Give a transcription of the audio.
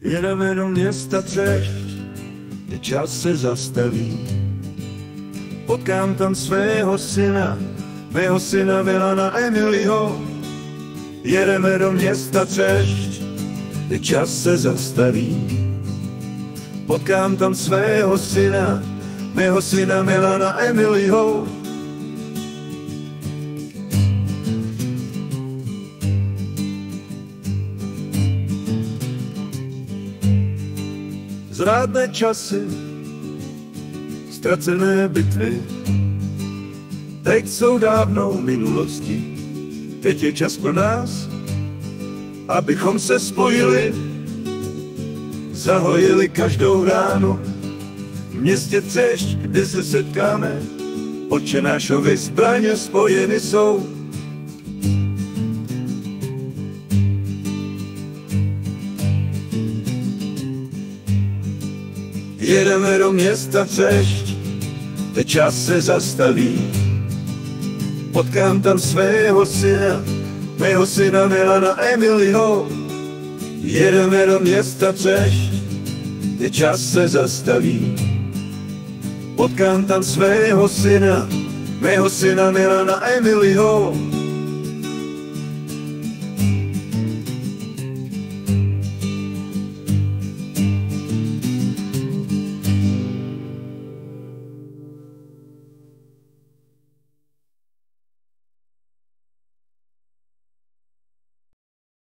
Jedeme do města Třešť, kde čas se zastaví. Potkám tam svého syna, mého syna Milana Emilio. Jedeme do města Třešť, kde čas se zastaví. Potkám tam svého syna, mého syna Milana Emilio. Zrádné časy, ztracené bitvy, teď jsou dávnou minulostí. Teď je čas pro nás, abychom se spojili, zahojili každou ránu. V městě Třešť, kde se setkáme, oče nášovi zbraně spojeny jsou. Jedeme do města Třešť, teď čas se zastaví. Potkám tam svého syna, mého syna Milana Emilio. Jedeme do města Třešť, teď čas se zastaví. Potkám tam svého syna, mého syna Milana Emilio.